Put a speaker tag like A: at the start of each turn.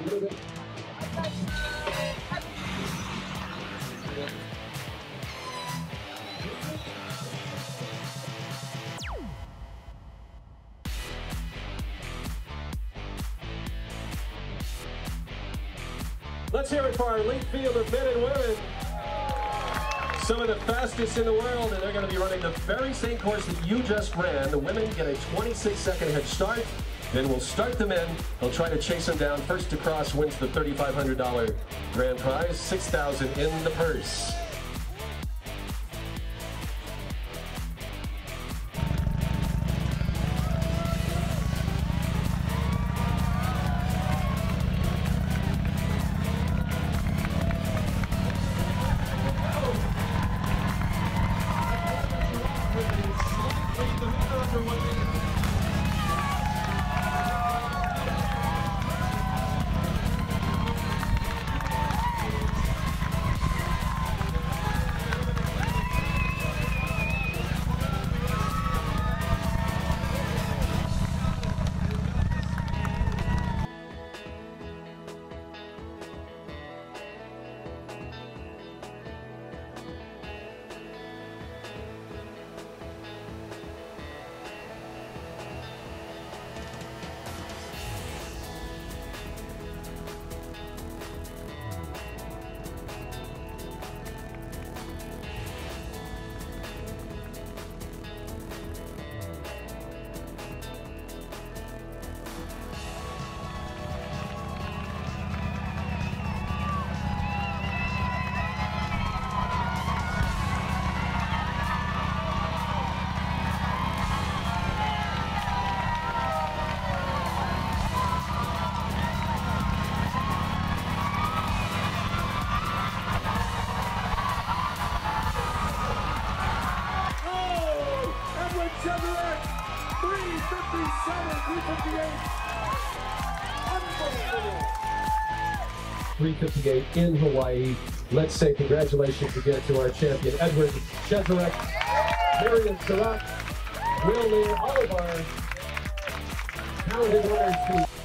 A: Let's hear it for our elite field of men and women. Some of the fastest in the world, and they're going to be running the very same course that you just ran. The women get a 26 second head start. Then we'll start the men. They'll try to chase them down. First to cross wins the $3,500 grand prize, 6000 in the purse.
B: 358.
A: In Hawaii. Let's say congratulations again to our champion, Edward Cheserek, Marion Surratt, Will Leer, all of our talented runners